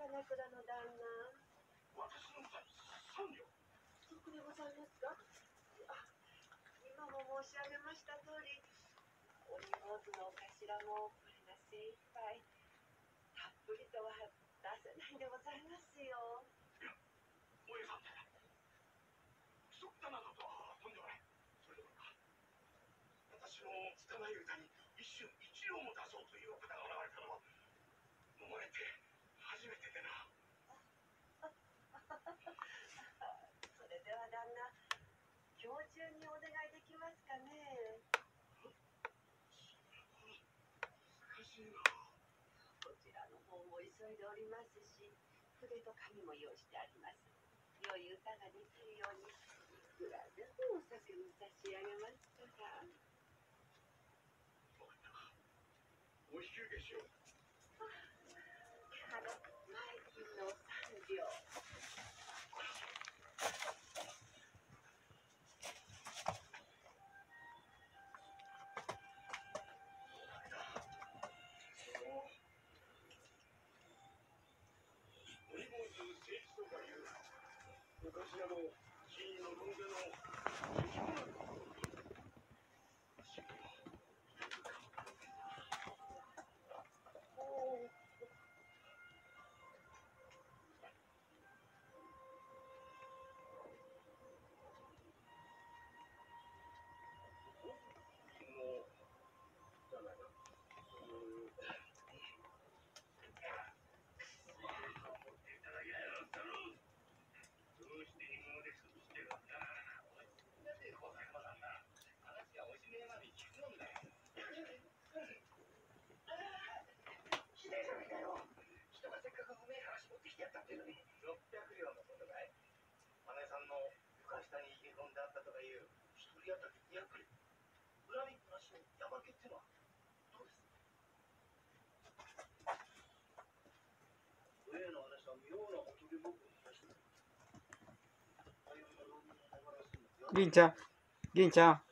金倉の旦那。私の座に三両そうでございますかあ今も申し上げました通り、お荷物のお頭もこれが精一杯。たっぷりとは出せないでございますよいや。お江さん不足だなどとはとんでもないそれどころか私の拙い歌に一瞬一両も出そうというお方が現れたのは生まれて初めてでなそれでは旦那、今日中にお願いできますかね？こちらの方も急いでおりますし、筆と紙も用意してあります。良い歌ができるように、いくらでもお酒に差し上げますから。お引き受けしようあの、前金の三両。昔なの金のロン毛の石ころもうじゃないなうんどうして今まで潰してるんだなぜ小坂さんな話はおしめまで聞くもんだよひでえじゃないかよ人がせっかくうめえ話持ってきてやったっていうのに600両のことかい姉さんの床下に入れ込んであったとかいう一人当たり200円恨みっぱなしの山毛ってのはどうです上の話は妙なことで僕に出してる。銀ちゃん、銀ちゃん、